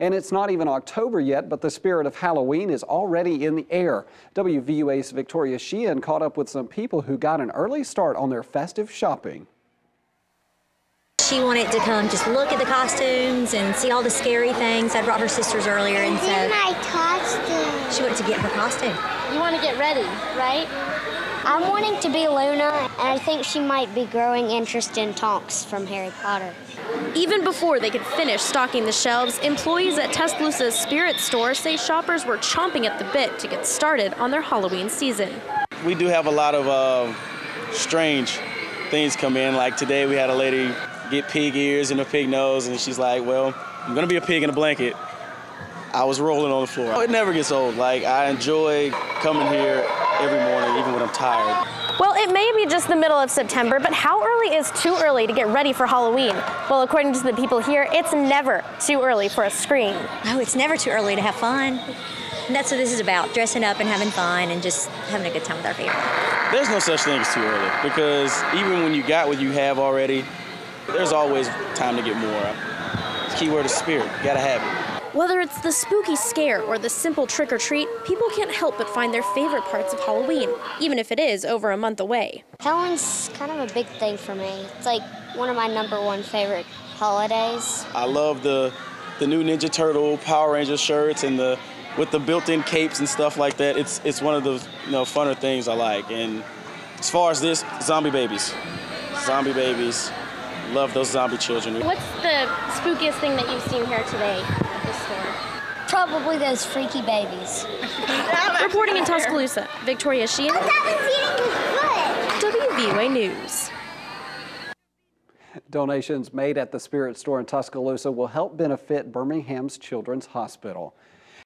And it's not even October yet, but the spirit of Halloween is already in the air. WVUA's Victoria Sheehan caught up with some people who got an early start on their festive shopping. She wanted to come just look at the costumes and see all the scary things. I brought her sisters earlier and said, so my costume. she wanted to get her costume. You want to get ready, right? I'm wanting to be Luna, and I think she might be growing interest in Tonks from Harry Potter. Even before they could finish stocking the shelves, employees at Tuscaloosa's Spirit Store say shoppers were chomping at the bit to get started on their Halloween season. We do have a lot of uh, strange things come in. Like today, we had a lady get pig ears and a pig nose, and she's like, "Well, I'm gonna be a pig in a blanket." I was rolling on the floor. It never gets old. Like I enjoy coming here every morning, even when I'm tired. Well, it may be just the middle of September, but how early is too early to get ready for Halloween? Well, according to the people here, it's never too early for a scream. Oh, it's never too early to have fun. And that's what this is about, dressing up and having fun and just having a good time with our family. There's no such thing as too early because even when you got what you have already, there's always time to get more. Keyword is spirit. You gotta have it. Whether it's the spooky scare or the simple trick or treat, people can't help but find their favorite parts of Halloween, even if it is over a month away. Halloween's kind of a big thing for me. It's like one of my number one favorite holidays. I love the the new Ninja Turtle Power Ranger shirts and the with the built-in capes and stuff like that. It's it's one of the you know funner things I like. And as far as this, zombie babies, zombie babies, love those zombie children. What's the spookiest thing that you've seen here today at the store? Probably those freaky babies. Reporting in Tuscaloosa, Victoria Sheehan, WVUA News. Donations made at the Spirit Store in Tuscaloosa will help benefit Birmingham's Children's Hospital.